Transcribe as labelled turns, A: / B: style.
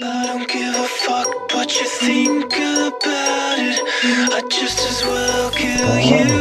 A: I don't give a fuck what you think about it. I just as well kill you.